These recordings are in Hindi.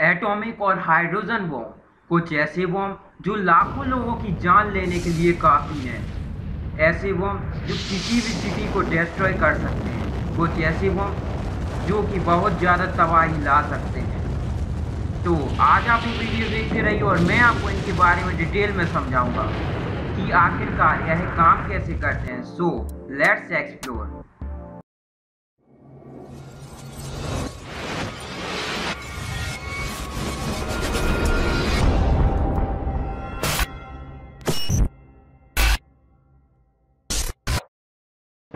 एटॉमिक और हाइड्रोजन बॉम्ब, कुछ ऐसे बॉम्ब जो लाखों लोगों की जान लेने के लिए काफ़ी हैं। ऐसे बॉम्ब जो किसी भी सिटी को डिस्ट्रॉय कर सकते हैं। कुछ ऐसे बॉम्ब जो कि बहुत ज़्यादा तबाही ला सकते हैं। तो आज आप ये वीडियो देखते रहिए और मैं आपको इनके बारे में डिटेल में समझाऊँगा कि आखिरकार यह काम कैसे करते हैं। सो लेट्स एक्सप्लोर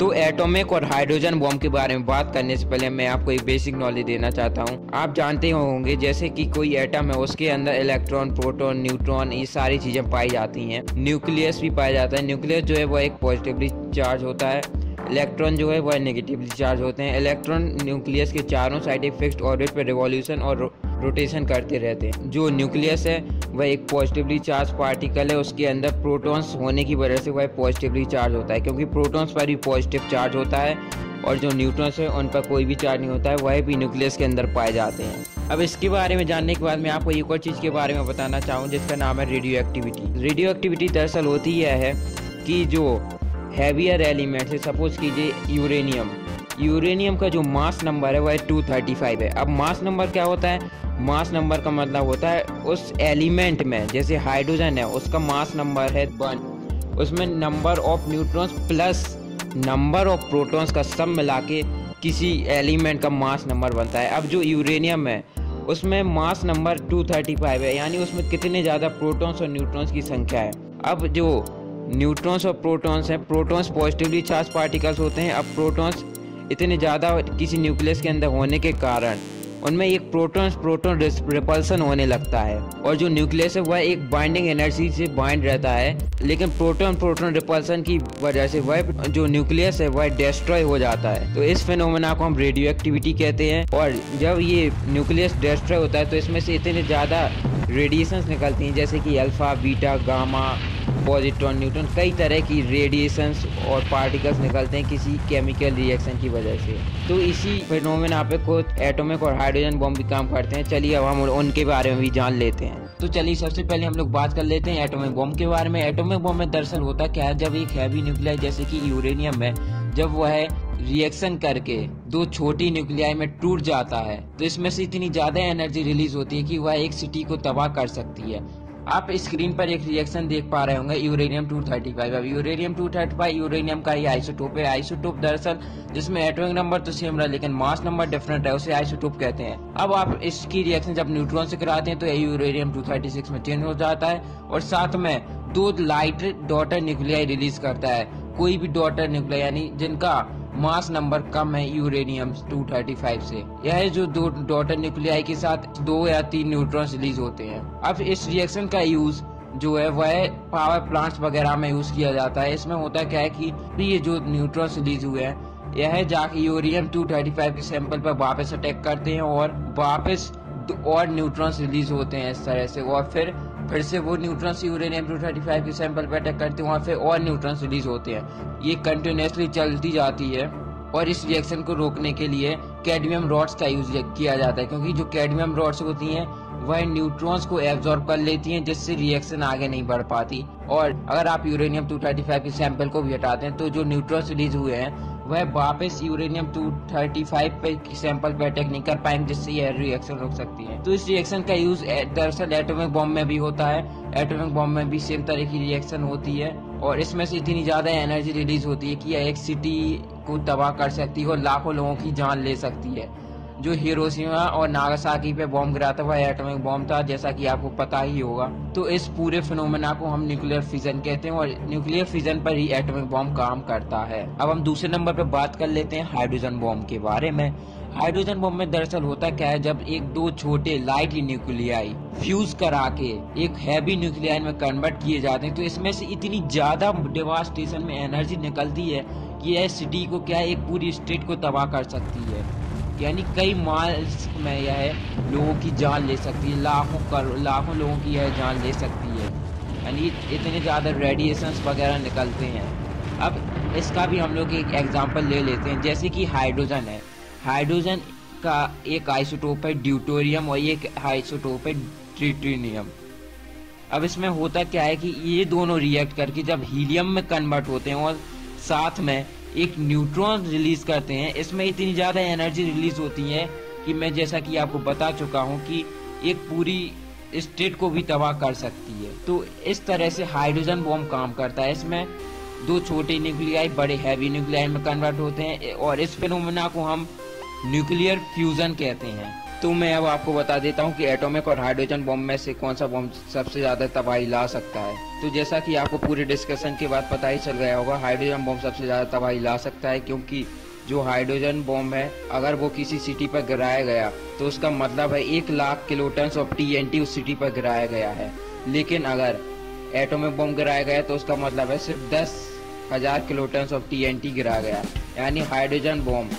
तो एटॉमिक और हाइड्रोजन बॉम्ब के बारे में बात करने से पहले मैं आपको एक बेसिक नॉलेज देना चाहता हूँ। आप जानते होंगे, जैसे कि कोई एटम है, उसके अंदर इलेक्ट्रॉन, प्रोटॉन, न्यूट्रॉन, ये सारी चीज़ें पाई जाती हैं। न्यूक्लियस भी पाया जाता है। न्यूक्लियस जो है वो एक पॉजिटिवली चार्ज होता है। इलेक्ट्रॉन जो है, वह नेगेटिवली चार्ज होते हैं। इलेक्ट्रॉन न्यूक्लियस के चारों साइड एक फिक्स्ड ऑर्बिट पर रिवॉल्यूशन और रोटेशन करते रहते हैं। जो न्यूक्लियस है वह एक पॉजिटिवली चार्ज पार्टिकल है, उसके अंदर प्रोटॉन्स होने की वजह से वह पॉजिटिवली चार्ज होता है, क्योंकि प्रोटॉन्स पर भी पॉजिटिव चार्ज होता है और जो न्यूट्रॉन्स है, उन पर कोई भी चार्ज नहीं होता है, वह भी न्यूक्लियस के अंदर पाए जाते हैं। अब इसके बारे में जानने के बाद मैं आपको एक और चीज़ के बारे में बताना चाहूँ, जिसका नाम है रेडियो एक्टिविटी रेडियो एक्टिविटी दरअसल होती यह है कि जो हैवियर एलिमेंट है सपोज़ कीजिए यूरेनियम यूरेनियम का जो मास नंबर है वह टू थर्टी फाइव है। अब मास नंबर क्या होता है? मास नंबर का मतलब होता है उस एलिमेंट में, जैसे हाइड्रोजन है, उसका मास नंबर है वन। उसमें number of neutrons plus number of protons का सब मिला के किसी एलिमेंट का मास नंबर बनता है। अब जो यूरेनियम है, उसमें मास नंबर 235 है, यानी उसमें कितने ज़्यादा प्रोटॉन्स और न्यूट्रॉन्स की संख्या है। अब जो न्यूट्रॉन्स और प्रोटॉन्स हैं, प्रोटॉन्स पॉजिटिवली चार्ज पार्टिकल्स होते हैं, अब प्रोटॉन्स इतने ज़्यादा किसी न्यूक्लियस के अंदर होने के कारण उनमें एक प्रोटॉन प्रोटॉन रिपल्सन होने लगता है। और जो न्यूक्लियस है, वह एक बाइंडिंग एनर्जी से बाइंड रहता है। लेकिन प्रोटॉन प्रोटॉन रिपल्सन की वजह से वह जो न्यूक्लियस है, वह डिस्ट्रॉय हो जाता है। तो इस फिनोमेना को हम रेडियो एक्टिविटी कहते हैं। और जब ये न्यूक्लियस डिस्ट्रॉय होता है तो इसमें से इतने ज़्यादा रेडिएशंस निकलती हैं, जैसे कि alpha beta gamma positron neutron, कई तरह की रेडिएशंस और पार्टिकल्स निकलते हैं किसी केमिकल रिएक्शन की वजह से। तो इसी फिनोमेना पे कुछ एटॉमिक और हाइड्रोजन बॉम्ब भी काम करते हैं। चलिए अब हम उनके बारे में भी जान लेते हैं। तो चलिए सबसे पहले हम लोग बात कर लेते हैं एटॉमिक बॉम्ब के बारे में। एटॉमिक बॉम्ब में दरअसल होता क्या है? जब एक हैवी न्यूक्लियर जैसे कि यूरेनियम है, जब वह रिएक्शन करके दो छोटी न्यूक्लियाई में टूट जाता है तो इसमें से इतनी ज़्यादा एनर्जी रिलीज़ होती है कि वह एक सिटी को तबाह कर सकती है। आप स्क्रीन पर एक रिएक्शन देख पा रहे होंगे यूरेनियम 235 अब यूरेनियम 235 यूरेनियम का ही आइसोटोप है। आइसोटोप दरअसल जिसमें एटॉमिक नंबर तो सेम रहा, लेकिन मास नंबर डिफरेंट है, उसे आइसोटोप कहते हैं। अब आप इसकी रिएक्शन जब न्यूट्रॉन से कराते हैं तो यूरेनियम 236 में चेंज हो जाता है, और साथ में दो लाइट डॉटर न्यूक्लियाई रिलीज़ करता है। कोई भी डॉटर न्यूक्लियाई यानी जिनका मास नंबर कम है यूरेनियम 235 से। यह जो दो डॉटर न्यूक्लियाई के साथ दो या तीन न्यूट्रॉन रिलीज़ होते हैं। अब इस रिएक्शन का यूज़ जो है, वह पावर प्लांट्स वगैरह में यूज़ किया जाता है। इसमें होता क्या है कि ये जो न्यूट्रॉन रिलीज़ हुए हैं, यह जाके यूरेनियम 235 के सैंपल पर वापस अटैक करते हैं और वापस और न्यूट्रॉन्स रिलीज़ होते हैं इस तरह से। और फिर फिर से वो न्यूट्रॉन्स यूरेनियम 235 के सैंपल पर अटैक करते हैं, वहाँ फिर और न्यूट्रॉन्स रिलीज़ होते हैं। ये कंटिन्यूसली चलती जाती है और इस रिएक्शन को रोकने के लिए कैडमियम रॉड्स का यूज़ किया जाता है, क्योंकि जो कैडमियम रॉड्स होती हैं, वह न्यूट्रॉन्स को एब्जॉर्ब कर लेती हैं, जिससे रिएक्शन आगे नहीं बढ़ पाती। और अगर आप यूरेनियम 235 के सैंपल को भी हटाते हैं तो जो न्यूट्रॉन्स रिलीज़ हुए हैं वह वापस यूरेनियम 235 पे सैंपल पे अटैक नहीं कर पाएँगे, जिससे यह रिएक्शन रोक सकती है। तो इस रिएक्शन का यूज़ दरअसल एटॉमिक बॉम्ब में भी होता है। एटॉमिक बॉम्ब में भी सेम तरह की रिएक्शन होती है। और इसमें से इतनी ज़्यादा एनर्जी रिलीज़ होती है कि यह एक सिटी को तबाह कर सकती है और लाखों लोगों की जान ले सकती है। जो हिरोशिमा और नागासाकी पे बॉम्ब गिरा था वह एटॉमिक बॉम्ब था, जैसा कि आपको पता ही होगा। तो इस पूरे फिनोमेना को हम न्यूक्लियर फिजन कहते हैं और न्यूक्लियर फिजन पर ही एटॉमिक बॉम्ब काम करता है। अब हम दूसरे नंबर पर बात कर लेते हैं हाइड्रोजन बॉम्ब के बारे में। हाइड्रोजन बॉम्ब में दरअसल होता क्या है, जब एक दो छोटे लाइट न्यूक्लियाई फ्यूज करा के एक हैवी न्यूक्लियाई में कन्वर्ट किए जाते हैं तो इसमें से इतनी ज़्यादा डिवास्टेशन में एनर्जी निकलती है कि यह सिटी को क्या एक पूरी स्टेट को तबाह कर सकती है। यानी कई माइल्स में यह लोगों की जान ले सकती है, लाखों कर, लाखों लोगों की यह जान ले सकती है। यानी इतने ज़्यादा रेडिएशंस वगैरह निकलते हैं। अब इसका भी हम लोग एक एग्जांपल ले लेते हैं, जैसे कि हाइड्रोजन है। हाइड्रोजन का एक आइसोटोप है ड्यूटोरियम और एक आइसोटोप है ट्रिटिनियम अब इसमें होता क्या है कि ये दोनों रिएक्ट करके जब हीलियम में कन्वर्ट होते हैं और साथ में एक न्यूट्रॉन रिलीज़ करते हैं, इसमें इतनी ज़्यादा एनर्जी रिलीज़ होती है कि मैं जैसा कि आपको बता चुका हूँ कि एक पूरी स्टेट को भी तबाह कर सकती है। तो इस तरह से हाइड्रोजन बॉम्ब काम करता है। इसमें दो छोटे न्यूक्लियाई, बड़े हैवी न्यूक्लियाई में कन्वर्ट होते हैं और इस फिनोमिना को हम न्यूक्लियर फ्यूजन कहते हैं। तो मैं अब आपको बता देता हूँ कि एटॉमिक और हाइड्रोजन बॉम्ब में से कौन सा बॉम्ब सबसे ज़्यादा तबाही ला सकता है। तो जैसा कि आपको पूरे डिस्कशन के बाद पता ही चल गया होगा, हाइड्रोजन बॉम्ब सबसे ज़्यादा तबाही ला सकता है क्योंकि जो हाइड्रोजन बॉम्ब है, अगर वो किसी सिटी पर गिराया गया तो उसका मतलब है एक लाख किलोटन ऑफ़ टीएनटी उस सिटी पर गिराया गया है। लेकिन अगर एटोमिक बॉम्ब गिराया गया तो उसका मतलब है सिर्फ़ दस हज़ार किलोटन ऑफ़ टीएनटी गिराया गया। यानी हाइड्रोजन बॉम्ब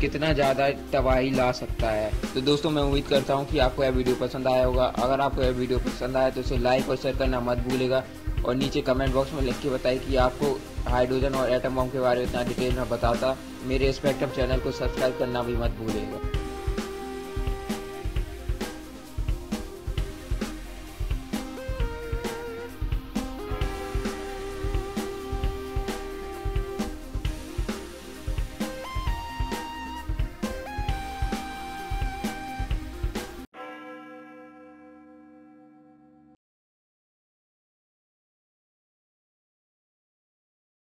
कितना ज़्यादा तबाही ला सकता है। तो दोस्तों, मैं उम्मीद करता हूँ कि आपको यह वीडियो पसंद आया होगा। अगर आपको यह वीडियो पसंद आया तो इसे लाइक और शेयर करना मत भूलेगा और नीचे कमेंट बॉक्स में लिख के बताइए कि आपको हाइड्रोजन और एटम बम के बारे में इतना डिटेल में बताता। मेरे स्पेक्ट्रम चैनल को सब्सक्राइब करना भी मत भूलेगा